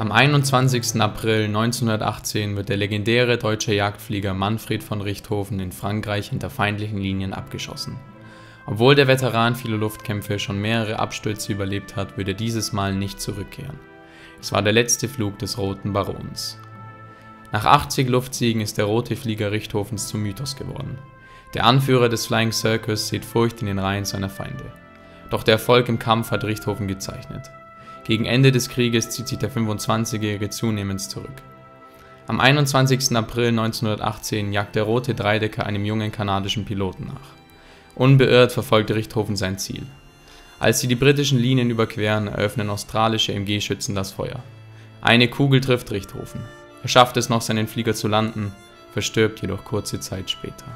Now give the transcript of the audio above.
Am 21. April 1918 wird der legendäre deutsche Jagdflieger Manfred von Richthofen in Frankreich hinter feindlichen Linien abgeschossen. Obwohl der Veteran viele Luftkämpfe schon mehrere Abstürze überlebt hat, wird er dieses Mal nicht zurückkehren. Es war der letzte Flug des Roten Barons. Nach 80 Luftsiegen ist der rote Flieger Richthofens zum Mythos geworden. Der Anführer des Flying Circus sieht Furcht in den Reihen seiner Feinde. Doch der Erfolg im Kampf hat Richthofen gezeichnet. Gegen Ende des Krieges zieht sich der 25-Jährige zunehmend zurück. Am 21. April 1918 jagt der rote Dreidecker einem jungen kanadischen Piloten nach. Unbeirrt verfolgt Richthofen sein Ziel. Als sie die britischen Linien überqueren, eröffnen australische MG-Schützen das Feuer. Eine Kugel trifft Richthofen. Er schafft es noch, seinen Flieger zu landen, verstirbt jedoch kurze Zeit später.